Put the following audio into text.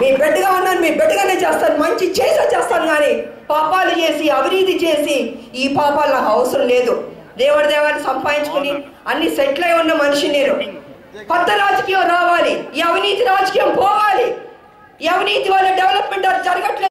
మీ బిడ్డగా ఉన్నాను మీ బిడ్డగానే చేస్తాను మంచి చేసే చేస్తాను కానీ పాపాలు చేసి అవినీతి చేసి ఈ పాపాలు నాకు అవసరం లేదు. దేవుడి దేవాన్ని సంపాదించుకుని అన్ని సెటిల్ అయి ఉన్న మనిషి నేను. కొత్త రాజకీయం రావాలి ఈ అవినీతి రాజకీయం పోవాలి. ఈ అవినీతి వల్ల డెవలప్మెంట్